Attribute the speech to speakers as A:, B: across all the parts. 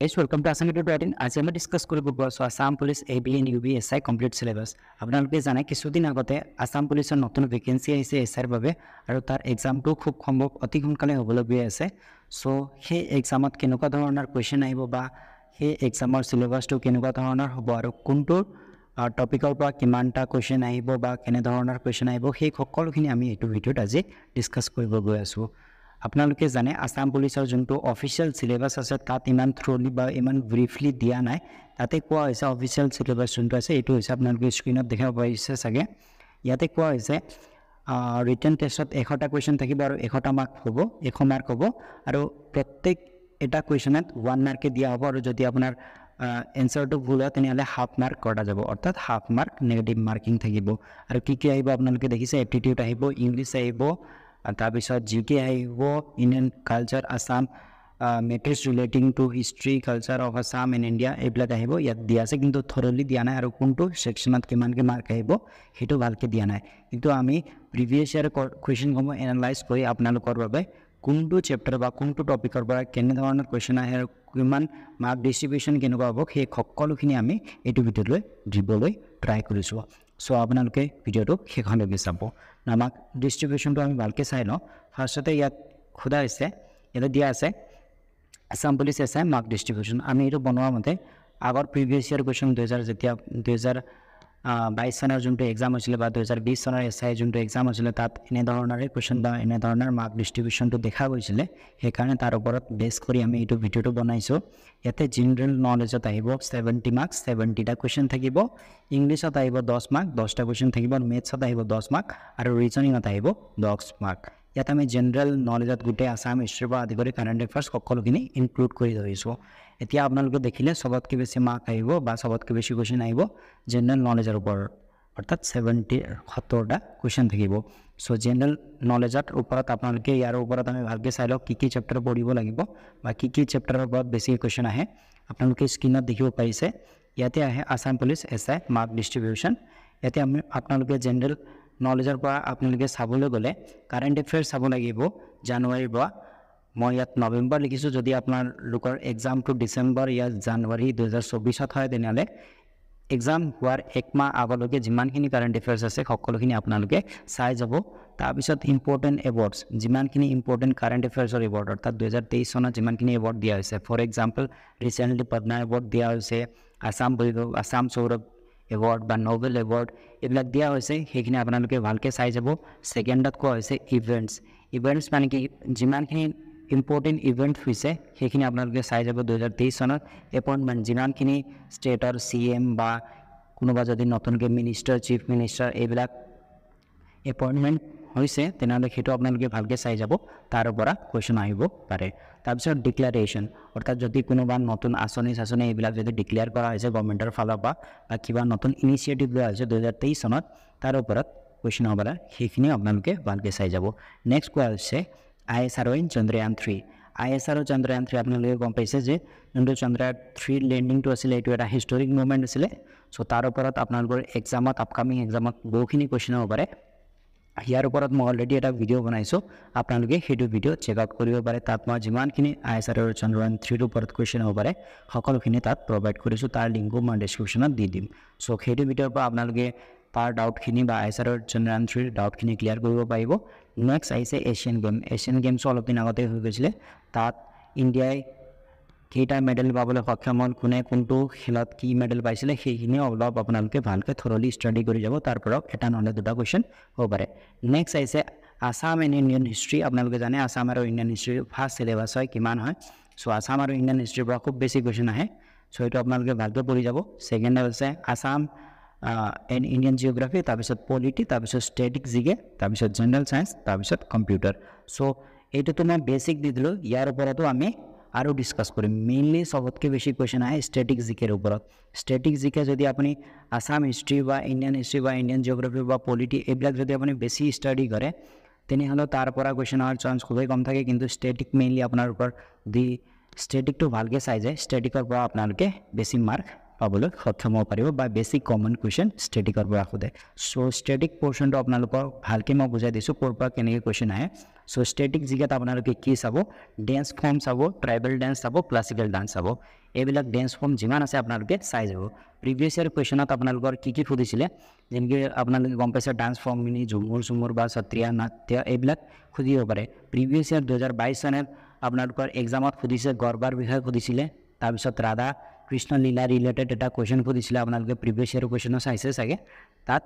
A: S welcome to Assam YouTube writing আজি আমি discuss কৰিব গৈ আছোঁ Assam police A B and U B S I complete syllabus আপোনালোকে জানে কিছুদিন আগতে আছাম পুলিচৰ নতুন ভেকেঞ্চি আহিছে এছ আইৰ বাবে আৰু তাৰ এক্সামটো খুব সম্ভৱ অতি সোনকালে হ'বলৈ গৈ আছে চ' সেই এক্সামত কেনেকুৱা ধৰণৰ কুৱেশ্যন আহিব বা সেই এক্সামৰ চিলেবাছটো কেনেকুৱা ধৰণৰ হ'ব আৰু কোনটো টপিকৰ পৰা কিমানটা কুৱেশ্যন আহিব বা কেনেধৰণৰ কুৱেশ্যন আহিব সেই সকলোখিনি আমি এইটো ভিডিঅ'ত আজি ডিছকাছ কৰিব গৈ আছোঁ আপোনালোকে জানে আছাম পুলিচৰ যোনটো অফিচিয়েল চিলেবাছ আছে তাত ইমান থ্ৰলি বা ইমান ব্ৰিফলি দিয়া নাই। তাতে কোৱা হৈছে অফিচিয়েল চিলেবাছ যোনটো আছে এইটো হৈছে আপোনালোকে স্ক্ৰীণত দেখাব পাৰিছে চাগে। ইয়াতে কোৱা হৈছে ৰিটাৰ্ণ টেষ্টত এশটা কুৱেশ্যন থাকিব আৰু এশটা মাৰ্ক হ'ব এশ মাৰ্ক হ'ব আৰু প্ৰত্যেক এটা কুৱেশ্যনত ওৱান মাৰ্কে দিয়া হ'ব আৰু যদি আপোনাৰ এনচাৰটো ভুল হয় তেনেহ'লে হাফ মাৰ্ক কৰা যাব। অৰ্থাৎ হাফ মাৰ্ক নেগেটিভ মাৰ্কিং থাকিব। আৰু কি কি আহিব আপোনালোকে দেখিছে এপ্টিটিউড আহিব ইংলিছ আহিব তাৰপিছত জি কে আহিব Indian culture Assam matters relating to history culture of Assam and India এইবিলাক আহিব। ইয়াত দিয়া আছে কিন্তু থৰলি দিয়া নাই। আৰু কোনটো ছেকশ্যনত কিমানকৈ মাৰ্ক আহিব সেইটো ভালকৈ দিয়া নাই। কিন্তু আমি প্ৰিভিয়াছ ইয়াৰ কুৱেশ্যনসমূহ এনালাইজ কৰি আপোনালোকৰ বাবে কোনটো চেপ্টাৰ বা কোনটো টপিকৰ পৰা কেনেধৰণৰ কুৱেশ্যন আহে আৰু কিমান মাৰ্ক ডিষ্ট্ৰিবিউশ্যন কেনেকুৱা হ'ব সেই সকলোখিনি আমি এইটো ভিডিঅ'লৈ দিবলৈ ট্ৰাই কৰিছোঁ। চ' আপোনালোকে ভিডিঅ'টো শেষলৈকে চাব। আমাক ডিষ্ট্ৰিবিউশ্যনটো আমি ভালকৈ চাই লওঁ। ফাৰ্ষ্টতে ইয়াত সোধা হৈছে ইয়াতে দিয়া আছে Assam police S I mark distribution আমি এইটো বনোৱা মতে আগৰ প্ৰিভিয়াছ ইয়াৰ কুৱেশ্যন দুহেজাৰ যেতিয়া দুহেজাৰ বাইছ চনৰ যোনটো এক্সাম হৈছিলে বা দুহেজাৰ বিছ চনৰ এছ আই যোনটো এক্সাম হৈছিলে তাত এনেধৰণৰে কুৱেশ্যন বা এনেধৰণৰ মাৰ্ক ডিষ্ট্ৰিবিউশ্যনটো দেখা গৈছিলে। সেইকাৰণে তাৰ ওপৰত বেছ কৰি আমি এইটো ভিডিঅ'টো বনাইছোঁ। ইয়াতে জেনেৰেল নলেজত আহিব ছেভেণ্টি মাৰ্কছ ছেভেণ্টিটা কুৱেশ্যন থাকিব। ইংলিছত আহিব দহ মাৰ্ক দহটা কুৱেশ্যন থাকিব। মেথছত আহিব দহ মাৰ্ক আৰু ৰিজনিঙত আহিব দহ মাৰ্ক ইয়াত আমি জেনেৰেল নলেজত গোটেই আছাম হিষ্ট্ৰীৰ পৰা আদি কৰি কাৰেণ্ট এফেয়াৰ্ছ সকলোখিনি ইনক্লুড কৰি ধৰিছোঁ। এতিয়া আপোনালোকে দেখিলে চবতকৈ বেছি মাৰ্ক আহিব বা চবতকৈ বেছি কুৱেশ্যন আহিব জেনেৰেল নলেজৰ ওপৰত। অৰ্থাৎ ছেভেণ্টি সত্তৰটা কুৱেশ্যন থাকিব। চ' জেনেৰেল নলেজৰ ওপৰত আপোনালোকে ইয়াৰ ওপৰত আমি ভালকৈ চাই লওক কি কি চেপ্টাৰ পঢ়িব লাগিব বা কি কি চেপ্টাৰৰ ওপৰত বেছি কুৱেশ্যন আহে। আপোনালোকে স্ক্ৰীণত দেখিব পাৰিছে। ইয়াতে আহে Assam police S I mark distribution ইয়াতে আমি আপোনালোকে জেনেৰেল নলেজৰ পৰা আপোনালোকে চাবলৈ গ'লে কাৰেণ্ট এফেয়াৰ্ছ চাব লাগিব জানুৱাৰীৰ পৰা। মই ইয়াত নৱেম্বৰ লিখিছোঁ যদি আপোনালোকৰ এক্সামটো ডিচেম্বৰ ইয়াত জানুৱাৰী দুহেজাৰ চৌবিছত হয় তেনেহ'লে এক্সাম হোৱাৰ এক মাহ আগলৈকে যিমানখিনি কাৰেণ্ট এফেয়াৰ্ছ আছে সকলোখিনি আপোনালোকে চাই যাব। তাৰপিছত ইম্পৰ্টেণ্ট এৱাৰ্ডছ যিমানখিনি ইম্পৰ্টেণ্ট কাৰেণ্ট এফেয়াৰ্ছৰ এৱাৰ্ড অৰ্থাৎ দুহেজাৰ তেইছ চনত যিমানখিনি এৱাৰ্ড দিয়া হৈছে for example recently Padma award দিয়া হৈছে আছাম আছাম সৌৰভ এৱাৰ্ড বা নবেল এৱাৰ্ড এইবিলাক দিয়া হৈছে সেইখিনি আপোনালোকে ভালকৈ চাই যাব। ছেকেণ্ডত কোৱা হৈছে ইভেণ্টছ ইভেণ্টছ মানে কি যিমানখিনি ইম্পৰ্টেণ্ট ইভেণ্ট হৈছে সেইখিনি আপোনালোকে চাই যাব দুহেজাৰ তেইছ চনত। এপইণ্টমেণ্ট যিমানখিনি ষ্টেটৰ চি এম বা কোনোবা যদি নতুনকৈ মিনিষ্টাৰ চিফ মিনিষ্টাৰ এইবিলাক এপইণ্টমেণ্ট হৈছে তেনেহ'লে সেইটো আপোনালোকে ভালকৈ চাই যাব। তাৰ পৰা কুৱেশ্যন আহিব পাৰে। তাৰপিছত ডিক্লাৰেশ্যন অৰ্থাৎ যদি কোনোবা নতুন আঁচনি চাচনি এইবিলাক যদি ডিক্লেয়াৰ কৰা হৈছে গভৰ্ণমেণ্টৰ ফালৰ পৰা বা কিবা নতুন ইনিচিয়েটিভ লোৱা হৈছে দুহেজাৰ তেইছ চনত তাৰ ওপৰত কুৱেশ্যন হ'ব পাৰে। সেইখিনিও আপোনালোকে ভালকৈ চাই যাব। নেক্সট কোৱা হৈছে I S R in Chandrayaan three. I S R Chandrayaan three আপোনালোকে গম পাইছে যে যোনটো চন্দ্ৰয়ান থ্ৰীৰ লেণ্ডিংটো আছিলে এইটো এটা হিষ্টৰিক মুভমেণ্ট আছিলে। চ' তাৰ ওপৰত আপোনালোকৰ এক্সামত আপকামিং এক্সামত বহুখিনি কুৱেশ্যন হ'ব পাৰে। ইয়াৰ ওপৰত মই অলৰেডি এটা ভিডিঅ' বনাইছোঁ। আপোনালোকে সেইটো ভিডিঅ' চেক আউট কৰিব পাৰে। তাত মই যিমানখিনি আই এছ আৰ চন্দ্ৰয়ান থ্ৰীৰ ওপৰত কুৱেশ্যন হ'ব পাৰে সকলোখিনি তাত প্ৰভাইড কৰিছোঁ। তাৰ লিংকো মই ডিছক্ৰিপশ্যনত দি দিম। চ' সেইটো ভিডিঅ'ৰ পৰা আপোনালোকে তাৰ ডাউটখিনি বা আই এছ আৰ চন্দ্ৰয়ান থ্ৰীৰ ডাউটখিনি ক্লিয়াৰ কৰিব পাৰিব। নেক্সট আহিছে এছিয়ান গেম এছিয়ান গেমছো অলপ দিন আগতে হৈ গৈছিলে। তাত ইণ্ডিয়াই কেইটা মেডেল পাবলৈ সক্ষম হ'ল কোনে কোনটো খেলত কি মেডেল পাইছিলে সেইখিনিও অলপ আপোনালোকে ভালকৈ থৰলি ষ্টাডি কৰি যাব। তাৰ পৰাও এটা নহ'লে দুটা কুৱেশ্যন হ'ব পাৰে। নেক্সট আহিছে আছাম এণ্ড ইণ্ডিয়ান হিষ্ট্ৰী আপোনালোকে জানে আছাম আৰু ইণ্ডিয়ান হিষ্ট্ৰীৰ ফাৰ্ষ্ট চিলেবাছ হয় কিমান হয়? চ' আছাম আৰু ইণ্ডিয়ান হিষ্ট্ৰীৰ পৰা খুব বেছি কুৱেশ্যন আহে। চ' এইটো আপোনালোকে ভালকৈ পঢ়ি যাব। ছেকেণ্ড হৈছে আছাম এণ্ড ইণ্ডিয়ান জিঅ'গ্ৰাফী তাৰপিছত পলিটি তাৰপিছত ষ্টেটিক জিকে তাৰপিছত জেনেৰেল ছায়েন্স তাৰপিছত কম্পিউটাৰ চ' এইটোতো মই বেছিক দি দিলোঁ ইয়াৰ ওপৰতো আমি আৰু ডিছকাছ কৰিম। মেইনলি চবতকৈ বেছি কুৱেশ্যন আহে ষ্টেটিক জিকেৰ ওপৰত। ষ্টেটিক জিকে যদি আপুনি আছাম হিষ্ট্ৰী বা ইণ্ডিয়ান হিষ্ট্ৰী বা ইণ্ডিয়ান জিঅ'গ্ৰাফী বা পলিটি এইবিলাক যদি আপুনি বেছি ষ্টাডি কৰে তেনেহ'লে তাৰ পৰা কুৱেশ্যন অহাৰ চান্স খুবেই কম থাকে। কিন্তু ষ্টেটিক মেইনলি আপোনাৰ ওপৰত দি ষ্টেটিকটো ভালকৈ চাই যায় ষ্টেটিকৰ পৰা আপোনালোকে বেছি মাৰ্ক পাবলৈ সক্ষম হ'ব পাৰিব বা বেছিক কমন কুৱেশ্যন ষ্টেটিকৰ পৰা সোধে। চ' ষ্টেটিক পৰ্চনটো আপোনালোকক ভালকৈ মই বুজাই দিছোঁ ক'ৰ পৰা কেনেকৈ কুৱেশ্যন আহে। চ' ষ্টেটিক জিকেত আপোনালোকে কি চাব ডেন্স ফৰ্ম চাব ট্ৰাইবেল ডেন্স চাব ক্লাছিকেল ডান্স চাব। এইবিলাক ডেন্স ফৰ্ম যিমান আছে আপোনালোকে চাই যাব। প্ৰিভিয়াছ ইয়াৰ কুৱেশ্যনত আপোনালোকৰ কি কি সুধিছিলে যেনেকৈ আপোনালোকে গম পাইছে ডান্স ফৰ্মখিনি ঝুমুৰ চুমুৰ বা সত্ৰীয়া নাট্য এইবিলাক সুধিব পাৰে। প্ৰিভিয়াছ ইয়াৰ দুহেজাৰ বাইছ চনত আপোনালোকৰ এক্সামত সুধিছে গৰবাৰ বিষয়ে সুধিছিলে তাৰপিছত ৰাধা কৃষ্ণ লীলা ৰিলেটেড এটা কুৱেশ্যন সুধিছিলে আপোনালোকে প্ৰিভিয়াছ ইয়াৰ কুৱেশ্যনো চাইছে চাগে। তাত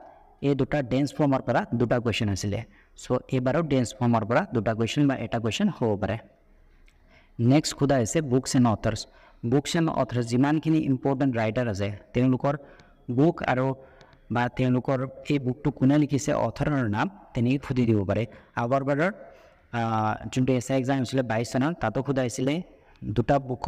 A: এই দুটা ডেন্স ফৰ্মৰ পৰা দুটা কুৱেশ্যন আছিলে। চ' এইবাৰো ডেন্স ফৰ্মৰ পৰা দুটা কুৱেশ্যন বা এটা কুৱেশ্যন হ'ব পাৰে। নেক্সট সোধা হৈছে books and authors books and authors যিমানখিনি ইম্পৰ্টেণ্ট ৰাইটাৰ আছে তেওঁলোকৰ বুক আৰু বা তেওঁলোকৰ এই বুকটো কোনে লিখিছে অথাৰৰ নাম তেনেকৈ সুধি দিব পাৰে। আগৰবাৰৰ যোনটো এছ আই এক্সাম হৈছিলে বাইছ চনত তাতো সোধাইছিলে দুটা বুক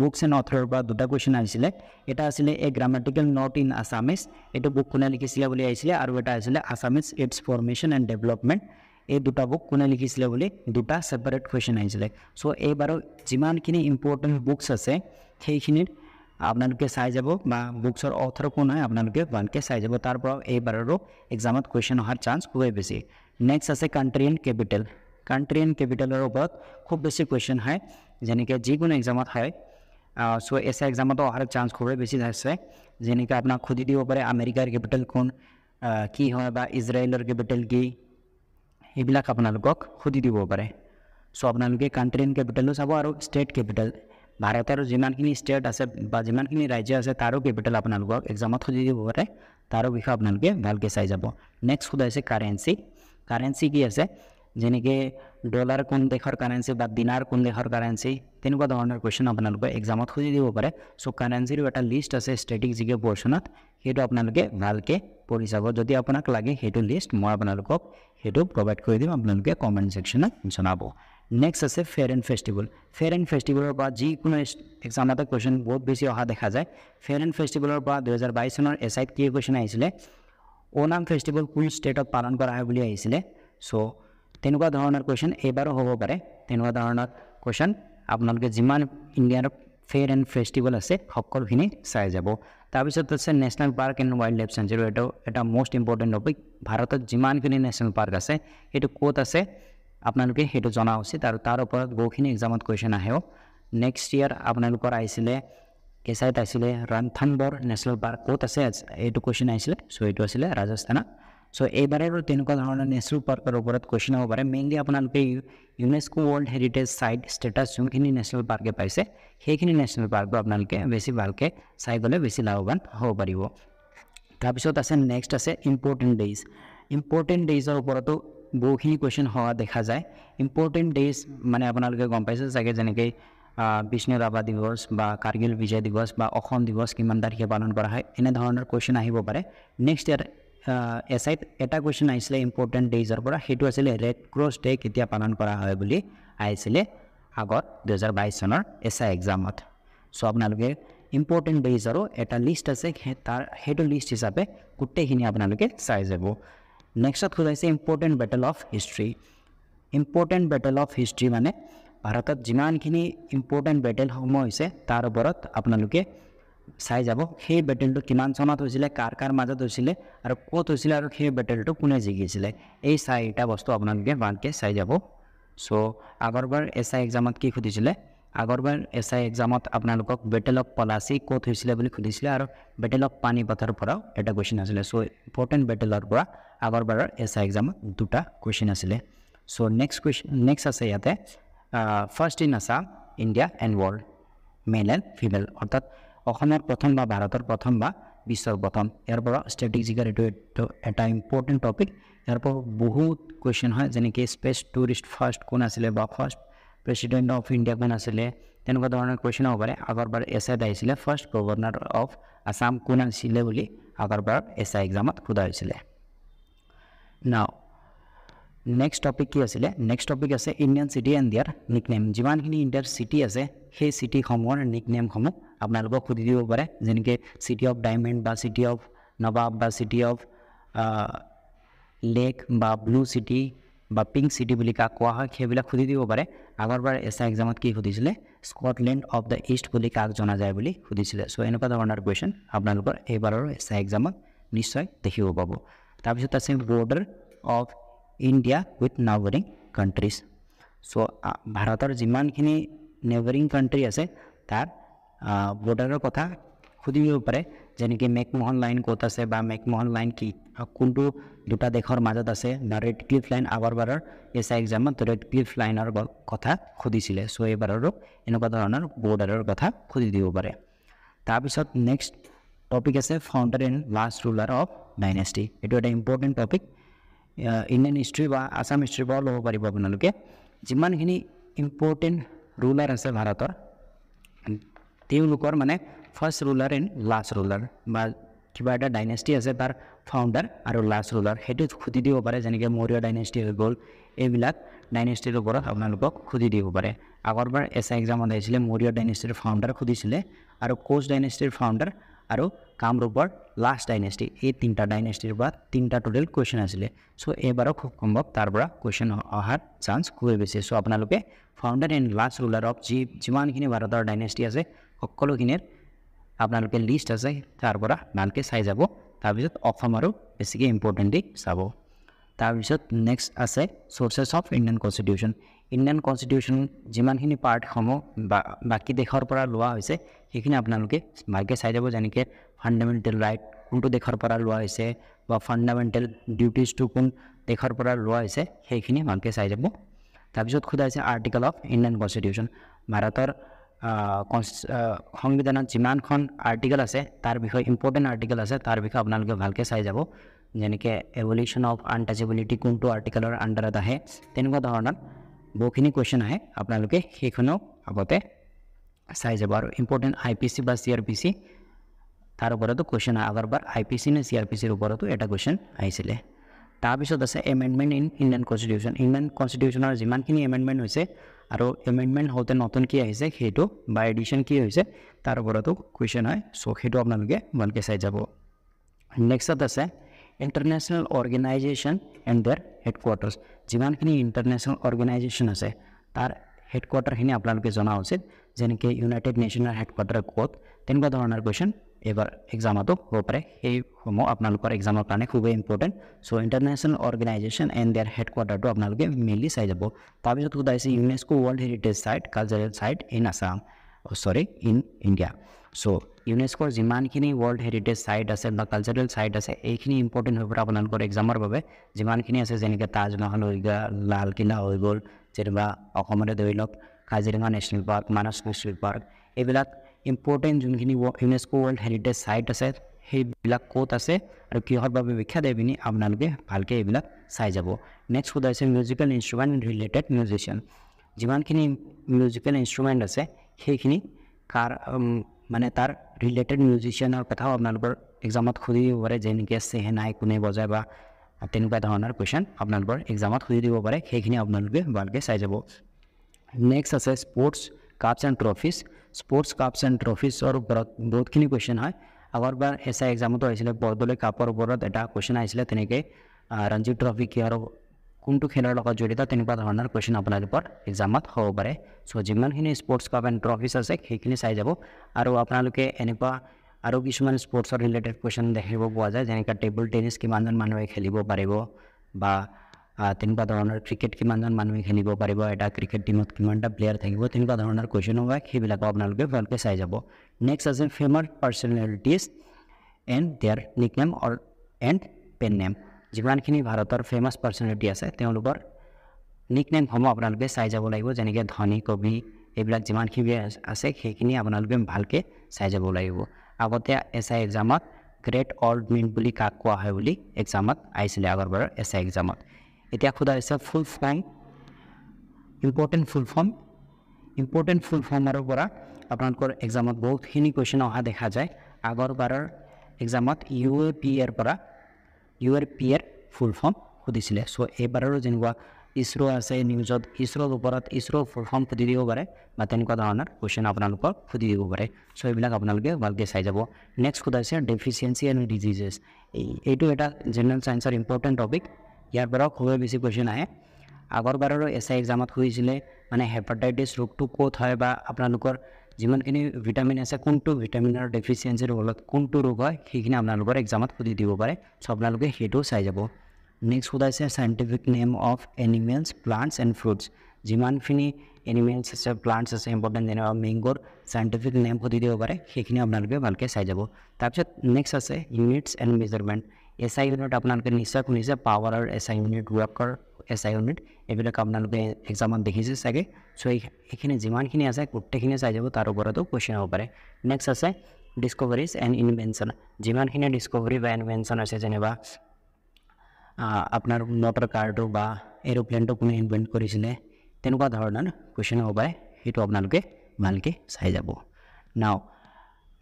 A: বুকছ এণ্ড অথৰৰ পৰা দুটা কুৱেশ্যন আহিছিলে। এটা আছিলে a grammatical note in Assamese এইটো বুক কোনে লিখিছিলে বুলি আহিছিলে আৰু এটা আছিলে Assamese its formation and development এই দুটা বুক কোনে লিখিছিলে বুলি দুটা ছেপাৰেট কুৱেশ্যন আহিছিলে। চ' এইবাৰো যিমানখিনি ইম্পৰ্টেণ্ট বুকছ আছে সেইখিনিৰ আপোনালোকে চাই যাব বা বুকছৰ অথৰ কোন হয় আপোনালোকে ভালকৈ চাই যাব। তাৰ পৰা এইবাৰৰো এক্সামত কুৱেশ্যন অহাৰ চান্স খুবেই বেছি। নেক্সট আছে country and capital country and কেপিটেলৰ ওপৰত খুব বেছি কুৱেশ্যন হয় যেনেকৈ যিকোনো এক্সামত হয়। চ' এছ এক্সামতো অহাৰ চান্স খুবেই বেছি আছে। যেনেকৈ আপোনাক সুধি দিব পাৰে আমেৰিকাৰ কেপিটেল কোন কি হয় বা ইজৰাইলৰ কেপিটেল কি এইবিলাক আপোনালোকক সুধি দিব পাৰে। চ' আপোনালোকে কাণ্ট্ৰি এণ্ড কেপিটেলো চাব আৰু ষ্টেট কেপিটেল ভাৰতৰ যিমানখিনি ষ্টেট আছে বা যিমানখিনি ৰাজ্য আছে তাৰো কেপিটেল আপোনালোকক এক্সামত সুধি দিব পাৰে। তাৰো বিষয়ে আপোনালোকে ভালকৈ চাই যাব। নেক্সট সোধাইছে কাৰেঞ্চি কাৰেঞ্চি কি আছে? যেনেকৈ ডলাৰ কোন দেশৰ কাৰেঞ্চি বা দিনাৰ কোন দেশৰ কাৰেঞ্চি তেনেকুৱা ধৰণৰ কুৱেশ্যন আপোনালোকে এক্সামত সুধি দিব পাৰে। চ' কাৰেঞ্চিৰো এটা লিষ্ট আছে ষ্টেটিক জিকে পৰ্চনত সেইটো আপোনালোকে ভালকৈ পঢ়ি চাব। যদি আপোনাক লাগে সেইটো লিষ্ট মই আপোনালোকক সেইটো প্ৰভাইড কৰি দিম আপোনালোকে কমেণ্ট ছেকশ্যনত জনাব। নেক্সট আছে fair and festival fair and ফেষ্টিভেলৰ পৰা যিকোনো এক্সামতে কুৱেশ্যন বহুত বেছি অহা দেখা যায়। ফেয়াৰ এণ্ড ফেষ্টিভেলৰ পৰা দুহেজাৰ বাইছ চনৰ এছ আইত কি কুৱেশ্যন আহিছিলে। অ'নাম ফেষ্টিভেল কোন ষ্টেটত পালন কৰা হয় বুলি আহিছিলে। চ' তেনেকুৱা ধৰণৰ কুৱেশ্যন এইবাৰো হ'ব পাৰে। তেনেকুৱা ধৰণৰ কুৱেশ্যন আপোনালোকে যিমান ইণ্ডিয়াৰ ফেয়াৰ এণ্ড ফেষ্টিভেল আছে সকলোখিনি চাই যাব। তাৰপিছত আছে national park and wildlife sanctuary এইটো এটা মষ্ট ইম্পৰ্টেণ্ট টপিক ভাৰতত যিমানখিনি নেশ্যনেল পাৰ্ক আছে সেইটো ক'ত আছে আপোনালোকে সেইটো জনা উচিত আৰু তাৰ ওপৰত বহুখিনি এক্সামত কুৱেশ্যন আহেও। নেক্সট ইয়েৰ আপোনালোকৰ আহিছিলে এছ আইত আহিছিলে ৰন্থনবৰ নেশ্যনেল পাৰ্ক ক'ত আছে? এইটো কুৱেশ্যন আহিছিলে চ' এইটো আছিলে ৰাজস্থানত। চ' এইবাৰৰো তেনেকুৱা ধৰণৰ নেশ্যনেল পাৰ্কৰ ওপৰত কুৱেশ্যন হ'ব পাৰে মেইনলি আপোনালোকে UNESCO world heritage site status যোনখিনি নেশ্যনেল পাৰ্কে পাইছে সেইখিনি নেশ্যনেল পাৰ্কবোৰ আপোনালোকে বেছি ভালকৈ চাই গ'লে বেছি লাভৱান হ'ব পাৰিব তাৰপিছত আছে নেক্সট আছে ইম্পৰ্টেণ্ট ডেইজ ইম্পৰ্টেণ্ট ডেইজৰ ওপৰতো বহুখিনি কুৱেশ্যন হোৱা দেখা যায় ইম্পৰ্টেণ্ট ডেইজ মানে আপোনালোকে গম পাইছে চাগে যেনেকৈ বিষ্ণু ৰাভা দিৱস বা কাৰ্গিল বিজয় দিৱস বা অসম দিৱস কিমান তাৰিখে পালন কৰা হয় এনেধৰণৰ কুৱেশ্যন আহিব পাৰে নেক্সট ইয়াৰ এছ আইত এটা কুৱেশ্যন আহিছিলে ইম্পৰ্টেণ্ট ডেইজৰ পৰা। সেইটো আছিলে ৰেড ক্ৰছ ডে কেতিয়া পালন কৰা হয় বুলি আহিছিলে আগত দুহেজাৰ বাইছ চনৰ এছ আই এক্সামত চ' আপোনালোকে ইম্পৰ্টেণ্ট ডেইজৰো এটা লিষ্ট আছে তাৰ সেইটো লিষ্ট হিচাপে গোটেইখিনি আপোনালোকে চাই যাব। নেক্সটত সোধাইছে important battle of history important battle of history মানে ভাৰতত যিমানখিনি ইম্পৰ্টেণ্ট বেটেলসমূহ হৈছে তাৰ ওপৰত আপোনালোকে চাই যাব। সেই বেটেলটো কিমান চনত হৈছিলে কাৰ কাৰ মাজত হৈছিলে আৰু ক'ত হৈছিলে আৰু সেই বেটেলটো কোনে জিকিছিলে এই চাৰিটা বস্তু আপোনালোকে ভালকৈ চাই যাব। চ' আগৰবাৰ এছ আই এক্সামত কি সুধিছিলে আগৰবাৰ এছ আই এক্সামত আপোনালোকক বেটেল অফ পলাচী ক'ত হৈছিলে বুলি সুধিছিলে আৰু বেটেল অফ পানীপথৰ পৰাও এটা কুৱেশ্যন আছিলে। চ' ইম্পৰ্টেণ্ট বেটেলৰ পৰা আগৰবাৰৰ এছ আই এক্সামত দুটা কুৱেশ্যন আছিলে। চ' নেক্সট কুৱেশ্যন নেক্সট আছে ইয়াতে first in Assam India and world male and female অৰ্থাৎ অসমৰ প্ৰথম বা ভাৰতৰ প্ৰথম বা বিশ্বৰ প্ৰথম। ইয়াৰ পৰা ষ্ট্ৰেটেজিকাৰ এইটো এইটো এটা ইম্পৰ্টেণ্ট টপিক ইয়াৰ পৰা বহুত কুৱেশ্যন হয় যেনেকৈ স্পেচ টুৰিষ্ট ফাৰ্ষ্ট কোন আছিলে বা ফাৰ্ষ্ট প্ৰেচিডেণ্ট অফ ইণ্ডিয়া কোন আছিলে তেনেকুৱা ধৰণৰ কুৱেশ্যন হ'ব পাৰে। আগৰবাৰ এছ আইত আহিছিলে ফাৰ্ষ্ট গভৰ্ণৰ অফ আছাম কোন আছিলে বুলি আগৰবাৰ এছ আই এক্সামত সোধা হৈছিলে। নাও নেক্সট টপিক কি আছিলে নেক্সট টপিক আছে Indian city and their nickname যিমানখিনি ইণ্ডিয়াৰ চিটি আছে সেই চিটিসমূহৰ নিক নেমসমূহ আপোনালোকক সুধি দিব পাৰে যেনেকৈ চিটি অফ ডায়মণ্ড বা চিটি অফ নবাব বা চিটি অফ লেক বা ব্লু চিটি বা পিংক চিটি বুলি কাক কোৱা হয় সেইবিলাক সুধি দিব পাৰে আগৰবাৰ এছ আই এক্সামত কি সুধিছিলে স্কটলেণ্ড অফ দ্য ইষ্ট বুলি কাক জনা যায় বুলি সুধিছিলে চ' এনেকুৱা ধৰণৰ কুৱেশ্যন আপোনালোকৰ এইবাৰৰ এছ আই এক্সামত নিশ্চয় দেখিব পাব তাৰপিছত আছে border of India with neighbouring countries so' ভাৰতৰ যিমানখিনি নেবাৰিং কাণ্ট্ৰি আছে তাৰ বৰ্ডাৰৰ কথা সুধিব পাৰে যেনেকৈ মেকমোহন লাইন ক'ত আছে বা মেকমোহন লাইন কি কোনটো দুটা দেশৰ মাজত আছে বা ৰেড ক্লিফ লাইন আগৰবাৰৰ এছ আই এক্সামত ৰেড ক্লিফ লাইনৰ কথা সুধিছিলে চ' এইবাৰৰো এনেকুৱা ধৰণৰ বৰ্ডাৰৰ কথা সুধি দিব পাৰে তাৰপিছত নেক্সট টপিক আছে founder and last ruler of dynasty এইটো এটা ইম্পৰ্টেণ্ট টপিক ইণ্ডিয়ান হিষ্ট্ৰী বা আছাম হিষ্ট্ৰীৰ পৰাও ল'ব পাৰিব আপোনালোকে। যিমানখিনি ইম্পৰ্টেণ্ট ৰুলাৰ আছে ভাৰতৰ তেওঁলোকৰ মানে first ruler and last ruler বা কিবা এটা ডাইনেষ্টি আছে তাৰ ফাউণ্ডাৰ আৰু লাষ্ট ৰুলাৰ সেইটো সুধি দিব পাৰে যেনেকৈ মৌৰ্য ডাইনেষ্টি হৈ গ'ল এইবিলাক ডাইনেষ্টিৰ ওপৰত আপোনালোকক সুধি দিব পাৰে। আগৰবাৰ এছ আই এক্সামত আহিছিলে মৌৰ্য ডাইনেষ্টিৰ ফাউণ্ডাৰ সুধিছিলে আৰু কোচ ডাইনেষ্টিৰ ফাউণ্ডাৰ আৰু কামৰূপৰ লাষ্ট ডাইনেষ্টি এই তিনিটা ডাইনেষ্টিৰ পৰা তিনিটা টোটেল কুৱেশ্যন আছিলে। চ' এইবাৰো খুব সম্ভৱ তাৰ পৰা কুৱেশ্যন অহাৰ চান্স খুবেই বেছি। চ' আপোনালোকে founder and last ruler of যি যিমানখিনি ভাৰতৰ ডাইনেষ্টি আছে সকলোখিনিৰ আপোনালোকে লিষ্ট আছে তাৰ পৰা ভালকৈ চাই যাব। তাৰপিছত অসম আৰু বেছিকৈ ইম্পৰ্টেণ্টলি চাব। তাৰপিছত নেক্সট আছে sources of Indian constitution Indian constitution যিমানখিনি পাৰ্টসমূহ বা বাকী দেশৰ পৰা লোৱা হৈছে সেইখিনি আপোনালোকে ভালকৈ চাই যাব যেনেকৈ ফাণ্ডামেণ্টেল ৰাইট কোনটো দেশৰ পৰা লোৱা হৈছে বা ফাণ্ডামেণ্টেল ডিউটিজটো কোন দেশৰ পৰা লোৱা হৈছে সেইখিনি ভালকৈ চাই যাব। তাৰপিছত সোধা হৈছে আৰ্টিকেল অফ ইণ্ডিয়ান কনষ্টিটিউশ্যন ভাৰতৰ সংবিধানত যিমানখন আৰ্টিকেল আছে তাৰ বিষয়ে ইম্পৰ্টেণ্ট আৰ্টিকেল আছে তাৰ বিষয়ে আপোনালোকে ভালকৈ চাই যাব। যেনেকৈ এভলিউশ্যন অফ আনটাচেবিলিটি কোনটো আৰ্টিকেলৰ আণ্ডাৰত আহে তেনেকুৱা ধৰণৰ। বহুখিনি কুৱেশ্যন আহে। আপোনালোকে সেইখনো আগতে চাই যাব আৰু ইম্পৰ্টেণ্ট আই পি চি বা চি আৰ পি চি তাৰ ওপৰতো কুৱেশ্যন আগৰবাৰ আই পি চি নে চি আৰ পি চিৰ ওপৰতো এটা কুৱেশ্যন আহিছিলে। তাৰপিছত আছে amendment in Indian constitution Indian কনষ্টিটিউশ্যনৰ যিমানখিনি এমেণ্ডমেণ্ট হৈছে আৰু এমেণ্ডমেণ্ট হওঁতে নতুন কি আহিছে সেইটো বা এডিশ্যন কি হৈছে তাৰ ওপৰতো কুৱেশ্যন হয় চ' সেইটো আপোনালোকে ভালকৈ চাই যাব। নেক্সটত আছে international organisation and their headquarters যিমানখিনি ইণ্টাৰনেশ্যনেল অৰ্গেনাইজেশ্যন আছে তাৰ হেডকোৱাৰ্টাৰখিনি আপোনালোকে জনা উচিত যেনেকৈ ইউনাইটেড নেশ্যনৰ হেডকোৱাৰ্টাৰ ক'ত তেনেকুৱা ধৰণৰ কুৱেশ্যন এইবাৰ এক্সামতো হ'ব পাৰে সেইসমূহ আপোনালোকৰ এক্সামৰ কাৰণে খুবেই important so' international organisation and their হেডকোৱাৰ্টাৰটো আপোনালোকে মেইনলি চাই যাব তাৰপিছত সোধাইছে UNESCO world heritage site cultural site in Assam sorry in India চ' ইউনেস্কোৰ যিমানখিনি ৱৰ্ল্ড হেৰিটেজ চাইট আছে বা কালচাৰেল চাইট আছে এইখিনি ইম্পৰ্টেণ্ট হৈ পৰে আপোনালোকৰ এক্সামৰ বাবে। যিমানখিনি আছে যেনেকৈ তাজমহল হৈ গ'ল লালকিল্লা হৈ গ'ল যেনিবা অসমতে ধৰি লওক Kaziranga national park Manas national park এইবিলাক ইম্পৰ্টেণ্ট যোনখিনি ইউনেস্কো ৱৰ্ল্ড হেৰিটেজ চাইট আছে সেইবিলাক ক'ত আছে আৰু কিহৰ বাবে বিখ্যাত এইপিনি আপোনালোকে ভালকৈ এইবিলাক চাই যাব। নেক্সট সোধাইছে মিউজিকেল ইনষ্ট্ৰুমেণ্ট ৰিলেটেড মিউজিচিয়ান যিমানখিনি মিউজিকেল ইনষ্ট্ৰুমেণ্ট আছে সেইখিনি কাৰ মানে তাৰ ৰিলেটেড মিউজিচিয়ানৰ কথাও আপোনালোকৰ এক্সামত সুধি দিব পাৰে যেনেকৈ চেহেনাই কোনে বজায় বা তেনেকুৱা ধৰণৰ কুৱেশ্যন আপোনালোকৰ এক্সামত সুধি দিব পাৰে সেইখিনি আপোনালোকে ভালকৈ চাই যাব। নেক্সট আছে sports cups and trophies sports cups and ট্ৰফিজৰ ওপৰত বহুতখিনি কুৱেশ্যন হয়। আগৰবাৰ এছ আই এক্সামতো আহিছিলে বৰদলৈ কাপৰ ওপৰত এটা কুৱেশ্যন আহিছিলে তেনেকৈ আহ, ৰঞ্জী ট্ৰফি কি আৰু কোনটো খেলৰ লগত জড়িত তেনেকুৱা ধৰণৰ কুৱেশ্যন আপোনালোকৰ এক্সামত হ'ব পাৰে চ' যিমানখিনি স্পৰ্টছ কাপ এণ্ড ট্ৰফিজ আছে সেইখিনি চাই যাব আৰু আপোনালোকে এনেকুৱা আৰু কিছুমান স্পৰ্টছৰ ৰিলেটেড কুৱেশ্যন দেখিব পোৱা যায় যেনেকৈ টেবুল টেনিছ কিমানজন মানুহে খেলিব পাৰিব বা তেনেকুৱা ধৰণৰ ক্ৰিকেট কিমানজন মানুহে খেলিব পাৰিব এটা ক্ৰিকেট টীমত কিমানটা প্লেয়াৰ থাকিব তেনেকুৱা ধৰণৰ কুৱেশ্যনো হয় সেইবিলাকো আপোনালোকে ভালকৈ চাই যাব নেক্সট আছে famous personalities and their nickname or and pen name যিমানখিনি ভাৰতৰ ফেমাছ পাৰ্চনেলিটি আছে তেওঁলোকৰ নিক নেমসমূহ আপোনালোকে চাই যাব লাগিব যেনেকৈ ধনী কবি এইবিলাক যিমানখিনি আছ- সেইখিনি আপোনালোকে ভালকৈ চাই যাব লাগিব। আগতে এছ আই এক্সামত গ্ৰেট অল্ড মেন বুলি কাক কোৱা হয় বুলি এক্সামত আহিছিলে আগৰবাৰৰ এছ আই এক্সামত এতিয়া সোধা হৈছে full form important full form important full ফৰ্মৰ পৰা আপোনালোকৰ এক্সামত বহুতখিনি কুৱেশ্যন অহা দেখা যায়। আগৰবাৰৰ এক্সামত ইউ এ পি এৰ পৰা ইউ এৰ পি এৰ ফুল ফৰ্ম সুধিছিলে। চ' এইবাৰৰো যেনেকুৱা ইছৰ' আছে নিউজত ইছৰ'ৰ ওপৰত ইছৰ' ফুল ফৰ্ম সুধি দিব পাৰে বা তেনেকুৱা ধৰণৰ কুৱেশ্যন আপোনালোকক সুধি দিব পাৰে। চ' এইবিলাক আপোনালোকে ভালকৈ চাই যাব। নেক্সট সোধাইছে ডেফিচিয়েঞ্চি এণ্ড ডিজিজেছ এই এইটো এটা জেনেৰেল ছায়েন্সৰ ইম্পৰ্টেণ্ট টপিক ইয়াৰ পৰাও খুবেই বেছি কুৱেশ্যন আহে। আগৰবাৰৰো এছ আই এক্সামত সুধিছিলে মানে হেপাটাইটিছ ৰোগটো ক'ত হয় বা আপোনালোকৰ যিমানখিনি ভিটামিন আছে কোনটো ভিটামিনৰ ডেফিচিয়েঞ্চিৰ ফলত কোনটো ৰোগ হয় সেইখিনি আপোনালোকৰ এক্সামত সুধি দিব পাৰে। চ' আপোনালোকে সেইটোও চাই যাব। Next সোধাইছে scientific name of animals plants and fruits যিমানখিনি এনিমেলছ আছে প্লাণ্টছ আছে ইম্পৰ্টেণ্ট যেনেকুৱা মেংগ'ৰ চাইণ্টিফিক নেম সুধি দিব পাৰে সেইখিনি আপোনালোকে ভালকৈ চাই যাব তাৰপিছত নেক্সট আছে units and measurement S I unit আপোনালোকে নিশ্চয় শুনিছে পাৱাৰৰ এছ আই ইউনিট ৱৰ্কৰ এছ আই ইউনিট এইবিলাক আপোনালোকে এক্সামত দেখিছে চাগে চ' এই এইখিনি যিমানখিনি আছে গোটেইখিনি চাই যাব তাৰ ওপৰতো কুৱেশ্যন হ'ব পাৰে নেক্সট আছে ডিস্কভাৰিজ এণ্ড ইনভেনশ্যন যিমানখিনি ডিস্কভাৰী বা ইনভেনশ্যন আছে যেনিবা আপোনাৰ মটৰ কাৰটো বা এৰোপ্লেনটো কোনে ইনভেণ্ট কৰিছিলে তেনেকুৱা ধৰণৰ কুৱেশ্যন হ'ব পাৰে। সেইটো আপোনালোকে ভালকৈ চাই যাব। নাও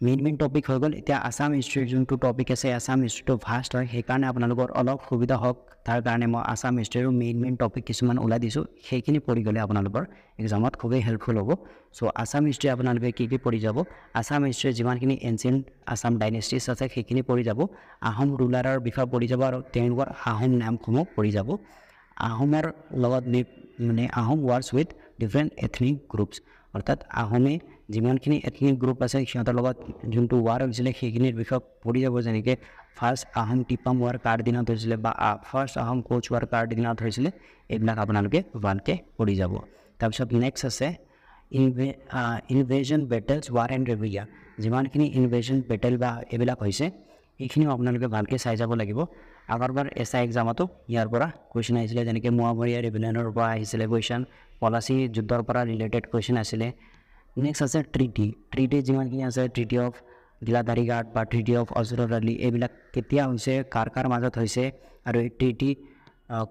A: মেইন মেইন টপিক হৈ গ'ল। এতিয়া আছাম হিষ্ট্ৰীৰ যোনটো টপিক আছে আছাম হিষ্ট্ৰীটো ফাষ্ট হয়। সেইকাৰণে আপোনালোকৰ অলপ সুবিধা হওক। তাৰ কাৰণে মই আছাম হিষ্ট্ৰীৰো মেইন মেইন টপিক কিছুমান ওলাই দিছোঁ। সেইখিনি পঢ়ি গ'লে আপোনালোকৰ এক্সামত খুবেই হেল্পফুল হ'ব। চ' আছাম হিষ্ট্ৰী আপোনালোকে কি কি পঢ়ি যাব? আছাম হিষ্ট্ৰীৰ যিমানখিনি এনচিয়েণ্ট আছাম ডাইনেষ্টিছ আছে সেইখিনি পঢ়ি যাব। আহোম ৰুলাৰৰ বিষয়ে পঢ়ি যাব আৰু তেওঁলোকৰ আহোম নামসমূহ পঢ়ি যাব। আহোমৰ লগত মানে Ahom wars with different ethnic groups অৰ্থাৎ আহোমে যিমানখিনি এথনিক গ্ৰুপ আছে সিহঁতৰ লগত যোনটো ৱাৰ হৈছিলে সেইখিনিৰ বিষয়ে পঢ়ি যাব। যেনেকৈ ফাৰ্ষ্ট আহোম টিপাম ৱাৰ কাৰ দিনত হৈছিলে বা ফাৰ্ষ্ট আহোম কোচ ৱাৰ কাৰ দিনত হৈছিলে এইবিলাক আপোনালোকে ভালকৈ পঢ়ি যাব। তাৰপিছত নেক্সট আছে ইনভে ইনভেজন বেটেলছ ৱাৰ এণ্ড ৰেভিয়া যিমানখিনি ইনভেজন বেটেল বা এইবিলাক হৈছে এইখিনিও আপোনালোকে ভালকৈ চাই যাব লাগিব। আগৰবাৰ এছ আই এক্সামতো ইয়াৰ পৰা কুৱেশ্যন আহিছিলে যেনেকৈ মোৱামৰীয়া ৰেভিলিয়নৰ পৰা আহিছিলে কুৱেশ্যন পলাচী যুদ্ধৰ পৰা ৰিলেটেড কুৱেশ্যন আছিলে নেক্সট আছে ট্ৰিটি ট্ৰিটি যিমানখিনি আছে ট্ৰিটি অফ গিলাধাৰী ঘাট বা ট্ৰিটি অফ অজৰৰ আলি এইবিলাক কেতিয়া হৈছে কাৰ কাৰ মাজত হৈছে আৰু এই ট্ৰিটি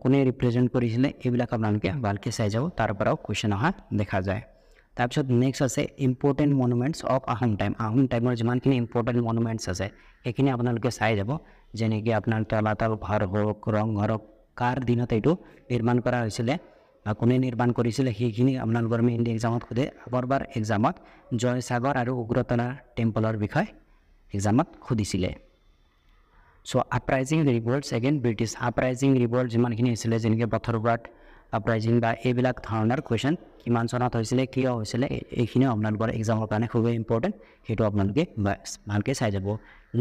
A: কোনে ৰিপ্ৰেজেণ্ট কৰিছিলে এইবিলাক আপোনালোকে ভালকৈ চাই যাব তাৰ পৰাও কুৱেশ্যন অহা দেখা যায়। তাৰপিছত নেক্সট আছে important monuments of Ahom time Ahom টাইমৰ যিমানখিনি ইম্পৰ্টেণ্ট মনুমেণ্টছ আছে সেইখিনি আপোনালোকে চাই যাব যেনেকৈ আপোনাৰ তলাতল ঘৰ হওক ৰংঘৰ হওক কাৰ দিনত এইটো নিৰ্মাণ কৰা হৈছিলে কোনে নিৰ্মাণ কৰিছিলে সেইখিনি আপোনালোকৰ মেইনলি এক্সামত সোধে আগৰবাৰ এক্সামত জয়সাগৰ আৰু উগ্ৰতলা টেম্পলৰ বিষয়ে এক্সামত সুধিছিলে। So' uprising revolt second British uprising revolt যিমানখিনি হৈছিলে যেনেকৈ পথৰপাত আপৰাইজিং বা এইবিলাক ধৰণৰ কুৱেশ্যন কিমান চনত হৈছিলে কিয় হৈছিলে এইখিনিও আপোনালোকৰ এক্সামৰ কাৰণে খুবেই ইম্পৰ্টেণ্ট সেইটো আপোনালোকে ভালকৈ চাই যাব।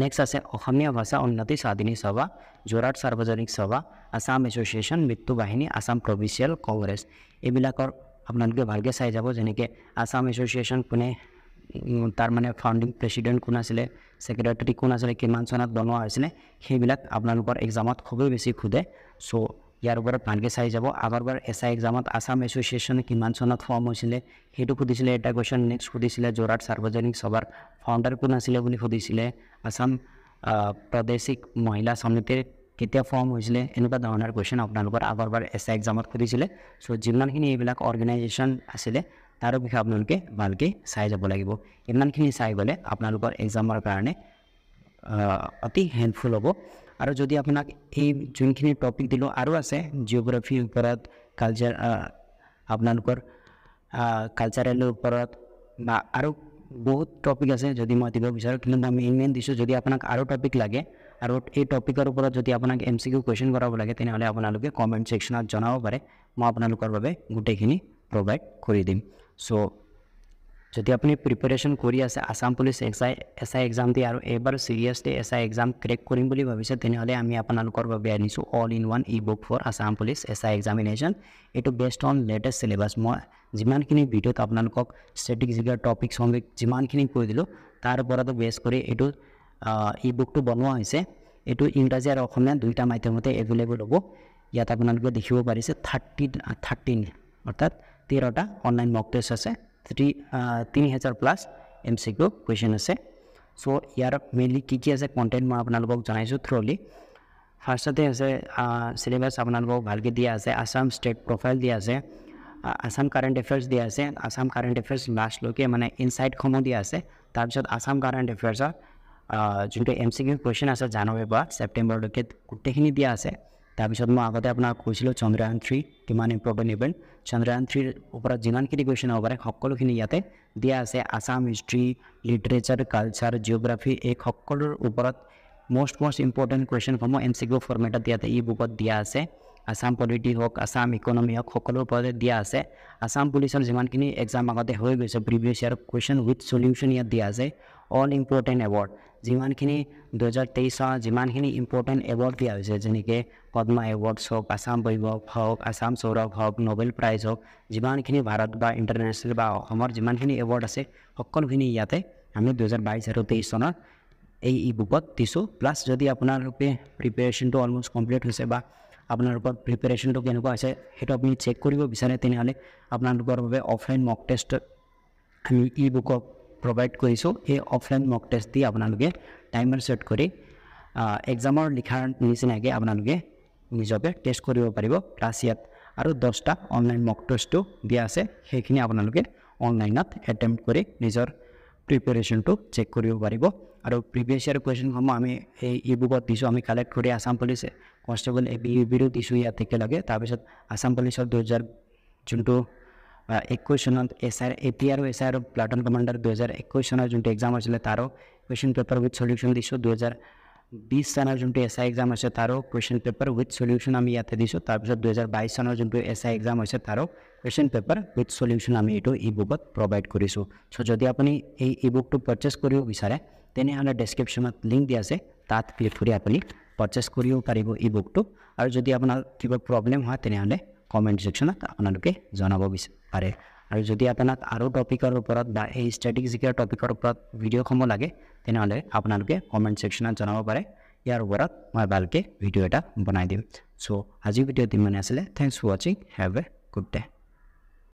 A: নেক্সট আছে অসমীয়া ভাষা উন্নতি স্বাধীনী সভা। যোৰহাট সাৰ্বজনিক সভা আছাম এছ'চিয়েশ্যন মৃত্যু বাহিনী আছাম প্ৰভিচিয়েল কংগ্ৰেছ। এইবিলাকৰ আপোনালোকে ভালকৈ চাই যাব যেনেকৈ আছাম এছ'চিয়েশ্যন কোনে তাৰ মানে ফাউণ্ডিং প্ৰেচিডেণ্ট কোন আছিলে ছেক্ৰেটাৰী কোন আছিলে কিমান চনত বনোৱা হৈছিলে সেইবিলাক আপোনালোকৰ এক্সামত খুবেই বেছি সোধে। চ' ইয়াৰ ওপৰত ভালকৈ চাই যাব। আগৰবাৰ এছ আই এক্সামত আছাম এছ'চিয়েশ্যন কিমান চনত ফৰ্ম হৈছিলে সেইটো সুধিছিলে এটা কুৱেশ্যন নেক্সট সুধিছিলে যোৰহাট সাৰ্বজনিক সভাৰ ফাউণ্ডাৰ কোন আছিলে বুলি সুধিছিলে। আছাম প্ৰাদেশিক মহিলা সমিতিৰ কেতিয়া ফৰ্ম হৈছিলে এনেকুৱা ধৰণৰ কুৱেশ্যন আপোনালোকৰ আগৰবাৰ এছ এক্সামত সুধিছিলে। চ' যিমানখিনি এইবিলাক অৰ্গেনাইজেশ্যন আছিলে তাৰ বিষয়ে আপোনালোকে ভালকৈ চাই যাব লাগিব। ইমানখিনি চাই গ'লে আপোনালোকৰ এক্সামৰ কাৰণে অতি হেল্পফুল হ'ব। আৰু যদি আপোনাক এই যোনখিনি টপিক দিলোঁ আৰু আছে জিঅ'গ্ৰাফিৰ ওপৰত কালচাৰ আপোনালোকৰ কালচাৰেলৰ ওপৰত বা আৰু বহুত টপিক আছে যদি মই দিব বিচাৰোঁ কিন্তু মই মেইন মেইন দিছোঁ যদি আপোনাক আৰু টপিক লাগে আৰু এই টপিকৰ ওপৰত যদি আপোনাক এম চি কিউ কুৱেশ্যন কৰাব লাগে তেনেহ'লে আপোনালোকে কমেণ্ট ছেকশ্যনত জনাব পাৰে। মই আপোনালোকৰ বাবে গোটেইখিনি প্ৰভাইড কৰি দিম। চ' যদি আপুনি প্ৰিপেৰেশ্যন কৰি আছে Assam police S I S I exam দি আৰু এইবাৰ seriously S I exam crack কৰিম বুলি ভাবিছে তেনেহ'লে আমি আপোনালোকৰ বাবে আনিছোঁ all in one e book for Assam police S I examination এইটো বেষ্ট অন লেটেষ্ট চিলেবাছ মই যিমানখিনি ভিডিঅ'ত আপোনালোকক ষ্টেটিক টপিক চপিক যিমানখিনি কৈ দিলোঁ তাৰ ওপৰতো বেছ কৰি এইটো ই বুকটো বনোৱা হৈছে। এইটো ইংৰাজী আৰু অসমীয়া দুইটা মাধ্যমতে এভেইলেবল হ'ব। ইয়াত আপোনালোকে দেখিব পাৰিছে থাৰ্টি থাৰ্টিন অৰ্থাৎ তেৰটা অনলাইন মক টেষ্ট আছে। থ্ৰী তিনি হাজাৰ plus M C Q question আছে। চ' ইয়াৰ মেইনলি কি কি আছে কণ্টেণ্ট মই আপোনালোকক জনাইছোঁ থ্ৰ'লি ফাৰ্ষ্টতে আছে চিলেবাছ আপোনালোকক ভালকৈ দিয়া আছে। আছাম ষ্টেট প্ৰফাইল দিয়া আছে। আছাম কাৰেণ্ট এফেয়াৰ্ছ দিয়া আছে। আছাম কাৰেণ্ট এফেয়াৰ্ছ লাষ্টলৈকে মানে ইনচাইটসমূহ দিয়া আছে। তাৰপিছত আছাম কাৰেণ্ট এফেয়াৰ্ছৰ যোনটো এম চি কিউ কুৱেশ্যন আছে জানুৱাৰীৰ পৰা ছেপ্টেম্বৰলৈকে গোটেইখিনি দিয়া আছে। তাৰপিছত মই আগতে আপোনাক কৈছিলোঁ চন্দ্ৰয়ান থ্ৰী কিমান ইম্পৰ্টেণ্ট ইভেণ্ট চন্দ্ৰয়ান থ্ৰীৰ ওপৰত যিমানখিনি কুৱেশ্যন হ'ব পাৰে সকলোখিনি ইয়াতে দিয়া আছে। Assam history literature culture geography এই সকলোৰ ওপৰত মষ্ট মষ্ট ইম্পৰ্টেণ্ট কুৱেশ্যনসমূহ এম চি কিউ ফৰ্মেটত ইয়াতে ই বুকত দিয়া আছে। আছাম পলিটি হওক আছাম ইকনমি হওক সকলোৰ ওপৰতে দিয়া আছে। আছাম পুলিচৰ যিমানখিনি এক্সাম আগতে হৈ গৈছে previous year question with solution ইয়াত দিয়া আছে। অল ইম্পৰ্টেণ্ট এৱাৰ্ড যিমানখিনি দুহেজাৰ তেইছ চনৰ যিমানখিনি ইম্পৰ্টেণ্ট এৱাৰ্ড দিয়া হৈছে যেনেকৈ পদ্মা এৱাৰ্ডছ হওক আছাম বৈভৱ হওক আছাম সৌৰভ হওক নবেল প্ৰাইজ হওক যিমানখিনি ভাৰত বা ইণ্টাৰনেশ্যনেল বা অসমৰ যিমানখিনি এৱাৰ্ড আছে সকলোখিনি ইয়াতে আমি দুহেজাৰ বাইছ আৰু তেইছ চনৰ এই ই বুকত দিছোঁ। প্লাছ যদি আপোনালোকে প্ৰিপেৰেশ্যনটো অলম'ষ্ট কমপ্লিট হৈছে বা আপোনালোকৰ প্ৰিপেৰেশ্যনটো কেনেকুৱা হৈছে সেইটো আপুনি চেক কৰিব বিচাৰে তেনেহ'লে আপোনালোকৰ বাবে অফলাইন মক টেষ্ট আমি ই বুকক প্ৰভাইড কৰিছোঁ। সেই অফলাইন মক টেষ্ট দি আপোনালোকে টাইমাৰ ছেট কৰি এক্সামৰ লিখাৰ নিচিনাকৈ আপোনালোকে নিজকে টেষ্ট কৰিব পাৰিব। প্লাছ ইয়াত আৰু দহটা অনলাইন মক টেষ্টো দিয়া আছে। সেইখিনি আপোনালোকে অনলাইনত এটেম্প্ট কৰি নিজৰ প্ৰিপেৰেশ্যনটো চেক কৰিব পাৰিব। আৰু প্ৰিভিয়াছ ইয়াৰ কুৱেশ্যনসমূহ আমি এই ই বুকত দিছোঁ আমি কালেক্ট কৰি Assam police constable A B U বিৰো দিছোঁ ইয়াত একেলগে। তাৰপিছত আছাম পুলিচৰ দুহেজাৰ যোনটো একৈছ চনত এছ আই এ পি আৰু এছ আৰু প্লাটন কমাণ্ডাৰ দুহেজাৰ একৈছ চনৰ যোনটো এক্সাম হৈছিলে তাৰো কুৱেশ্যন পেপাৰ উইথ চলিউশ্যন দিছোঁ দুহেজাৰ বিছ চনৰ যোনটো এছ আই এক্সাম হৈছে তাৰো কুৱেশ্যন পেপাৰ উইথ চলিউশ্যন আমি ইয়াতে দিছোঁ তাৰপিছত দুহেজাৰ বাইছ চনৰ যোনটো এছ আই এক্সাম হৈছে তাৰো কুৱেশ্যন পেপাৰ উইথ চলিউশ্যন আমি এইটো ই বুকত প্ৰভাইড কৰিছোঁ চ' যদি আপুনি এই ই বুকটো পাৰচেছ কৰিব বিচাৰে তেনেহ'লে ডেছক্ৰিপশ্যনত লিংক দিয়া আছে তাত ক্লিক কৰি আপুনি পাৰচেছ কৰিব পাৰিব ই বুকটো আৰু যদি আপোনাৰ কিবা প্ৰব্লেম হয় তেনেহ'লে কমেণ্ট ছেকশ্যনত আপোনালোকে জনাব বিচা পাৰে। আৰু যদি আপোনাক আৰু টপিকৰ ওপৰত বা এই ষ্ট্ৰেটেজিকৰ টপিকৰ ওপৰত ভিডিঅ'সমূহ লাগে তেনেহ'লে আপোনালোকে কমেণ্ট ছেকশ্যনত জনাব পাৰে। ইয়াৰ ওপৰত মই ভালকৈ ভিডিঅ' এটা বনাই দিম। চ' আজিৰ ভিডিঅ'টো ইমানে আছিলে। থেংকছ ফৰ ৱাচিং হেভ এ গুড ডে